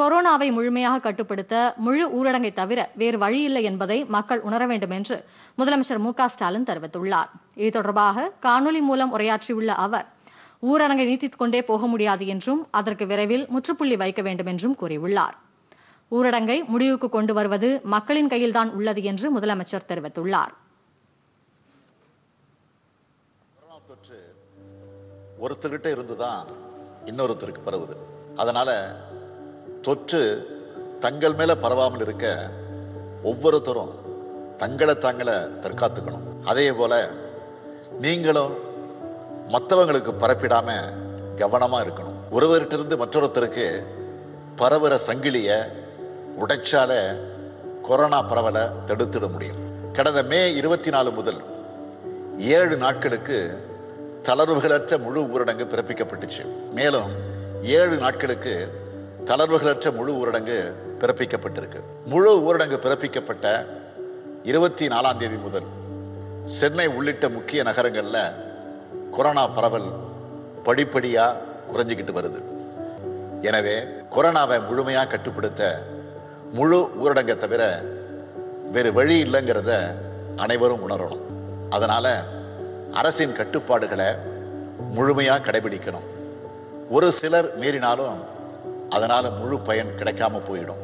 கொரோனாவை முழுமையாக கட்டுப்படுத்த முழு ஊரடங்கை தவிர வேறு வழியில்லை என்பதை மக்கள் உணர வேண்டும் என்று முதலமைச்சர் மு ஸ்டாலின் தெரிவித்துள்ளார். இது தொடர்பாக காணொலி மூலம் உரையாற்றியுள்ள அவர் ஊரடங்கை நீட்டித்துக் கொண்டே போக முடியாது என்றும் அதற்கு விரைவில் முற்றுப்புள்ளி வைக்க வேண்டும் என்றும் கூறியுள்ளார். ஊரடங்கை முடிவுக்கு கொண்டு வருவது மக்களின் கையில்தான் உள்ளது என்று முதலமைச்சர் தெரிவித்துள்ளார். ஒருத்தர்கிட்ட இன்னொருத்தருக்கு பரவுது. அதனால தொற்று தங்கள் மேல பரவாமல் இருக்க ஒவ்வொருத்தரும் தங்களை தாங்களை தற்காத்துக்கணும். அதே போல நீங்களும் மற்றவங்களுக்கு பரப்பிடாம கவனமா இருக்கணும். ஒருவர்கிட்ட இருந்து மற்றொருத்தருக்கு பரவுற சங்கிலிய உடைச்சால கொரோனா பரவலை தடுத்துட முடியும். கடந்த மே இருபத்தி நாலு முதல் ஏழு நாட்களுக்கு தளர்வுகளற்ற முழு ஊரடங்கு பிறப்பிக்கப்பட்டுச்சு. மேலும் ஏழு நாட்களுக்கு தளர்வுகளற்ற முழு ஊரடங்கு பிறப்பிக்கப்பட்டிருக்கு. முழு ஊரடங்கு பிறப்பிக்கப்பட்ட இருபத்தி நாலாம் தேதி முதல் சென்னை உள்ளிட்ட முக்கிய நகரங்களில் கொரோனா பரவல் படிப்படியா குறைஞ்சிக்கிட்டு வருது. எனவே கொரோனாவை முழுமையாக கட்டுப்படுத்த முழு ஊரடங்கை தவிர வேறு வழி இல்லைங்கிறத அனைவரும் உணரணும். அதனால அரசின் கட்டுப்பாடுகளை முழுமையாக கடைபிடிக்கணும். ஒரு சிலர் மீறினாலும் அதனால முழு பயன் கிடைக்காம போயிடும்.